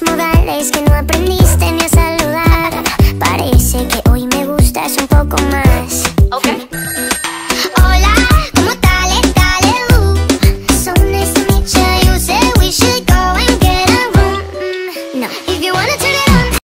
modales que no aprendiste ni a saludar Parece que hoy me gustas un poco más okay. Hola, ¿cómo tal? tal uh? So nice to meet you, you said we should go and get a room mm, No, if you want